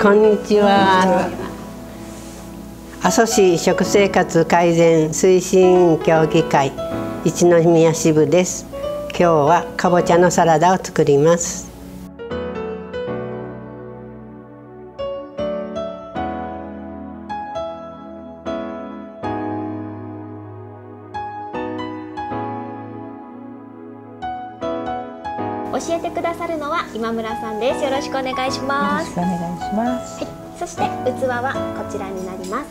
こんにちは。阿蘇市食生活改善推進協議会一宮支部です。今日はかぼちゃのサラダを作ります。教えてくださるのは今村さんです。よろしくお願いします。よろしくお願いします、はい、そして器はこちらになります、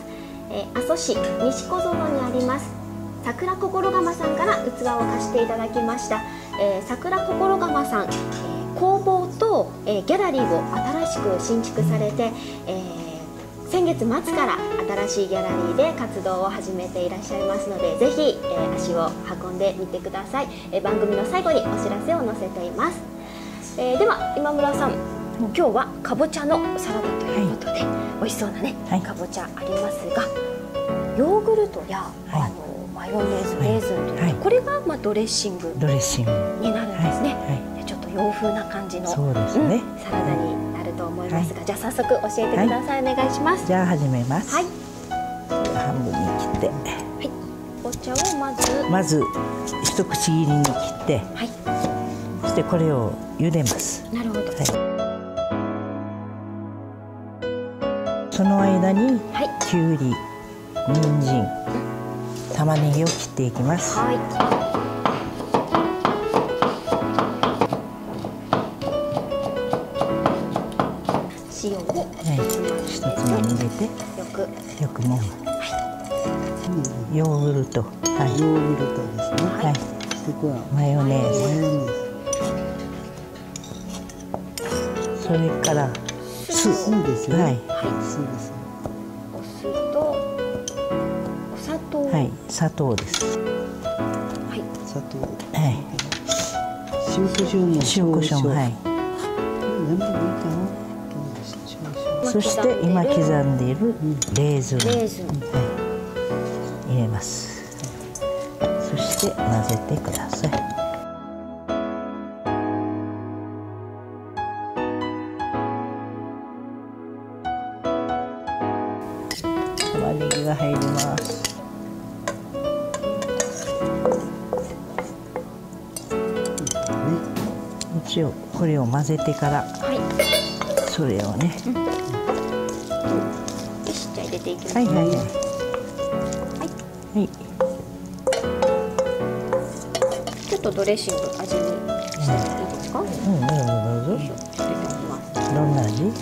えー、阿蘇市西小園にあります。桜心釜さんから器を貸していただきました、えー、桜心釜さん、えー、工房と、えー、ギャラリーを新しく新築されて、えー先月末から新しいギャラリーで活動を始めていらっしゃいますのでぜひ、えー、足を運んでみてください、えー、番組の最後にお知らせを載せています、えー、では今村さん今日はかぼちゃのサラダということで、はい、美味しそうなね、はい、かぼちゃありますがヨーグルトや、はい、あのマヨネーズ、レーズンという、これがまあドレッシングになるんですね、ちょっと洋風な感じの、そうですね、うん、サラダにと思いますが、はい、じゃあ早速教えてください、はい、お願いします。じゃあ始めます。はい。半分に切って。はい。お茶をまず。まず一口切りに切って。はい。そしてこれを茹でます。なるほど、はい、その間に、はい、きゅうり人参玉ねぎを切っていきます。はい塩を一つまみ入れてよく。よくもむ、はい、ヨーグルト、はい、ヨーグルトですね。はい、マヨネーズ。それから酢。ですね。はい、酢ですお酢とお砂糖。はい。砂糖です。はい。砂糖。はい。塩コショウも塩コショウはい。全部いいかなそして今刻んでいるレーズン、はい、入れます。そして混ぜてください。玉ねぎが入ります。一応これを混ぜてから、はい。それをね、うん、よしじゃ入れていきます。はいはいはい。はい、はい、ちょっとドレッシング味にしていいですか、うん、うん、どうぞどんな味？うん。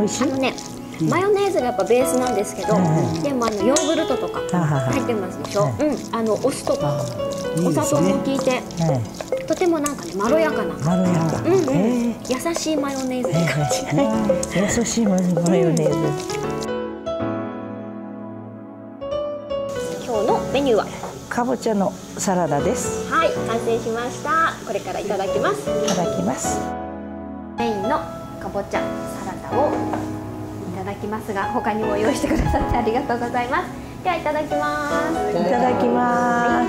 美味しい？あのねマヨネーズがやっぱベースなんですけど、でもあのヨーグルトとか入ってますでしょ、うん、あのお酢とかお砂糖も効いて、とてもなんかねまろやかな。まろやか、うんうん、優しいマヨネーズって感じ、えー、優しいマヨネーズ、今日のメニューは？かぼちゃのサラダです。はい完成しました。これからいただきます。いただきます。メインのかぼちゃサラダをいただきますが他にも用意してくださってありがとうございます。ではいただきます。いただきま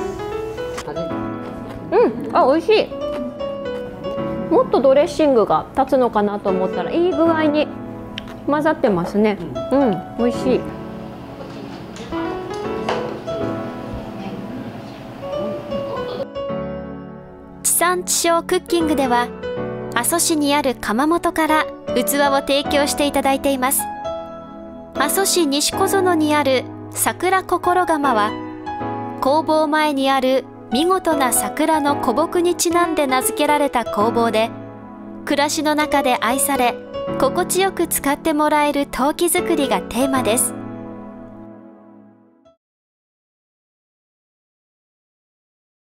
す、はいうん。あ美味しい。もっとドレッシングが立つのかなと思ったらいい具合に混ざってますね。うん。美味しい。地産地消クッキングでは阿蘇市にある窯元から器を提供していただいています。阿蘇市西小園にある桜心窯は工房前にある見事な桜の古木にちなんで名付けられた工房で暮らしの中で愛され心地よく使ってもらえる陶器作りがテーマです。